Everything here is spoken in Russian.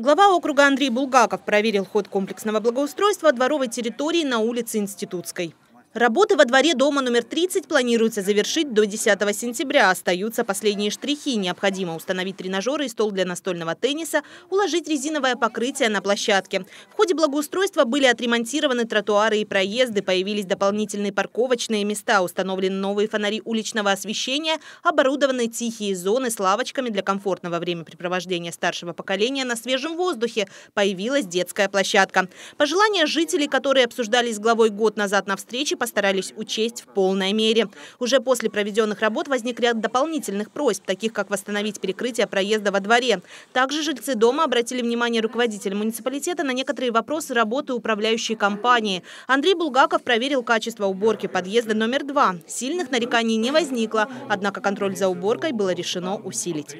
Глава округа Андрей Булгаков проверил ход комплексного благоустройства дворовой территории на улице Институтской. Работы во дворе дома номер 30 планируется завершить до 10 сентября. Остаются последние штрихи. Необходимо установить тренажеры и стол для настольного тенниса, уложить резиновое покрытие на площадке. В ходе благоустройства были отремонтированы тротуары и проезды, появились дополнительные парковочные места, установлены новые фонари уличного освещения, оборудованы тихие зоны с лавочками для комфортного времяпрепровождения старшего поколения на свежем воздухе. Появилась детская площадка. Пожелания жителей, которые обсуждались главой год назад на встрече, постарались учесть в полной мере. Уже после проведенных работ возник ряд дополнительных просьб, таких как восстановить перекрытие проезда во дворе. Также жильцы дома обратили внимание руководителя муниципалитета на некоторые вопросы работы управляющей компании. Андрей Булгаков проверил качество уборки подъезда номер два. Сильных нареканий не возникло, однако контроль за уборкой было решено усилить.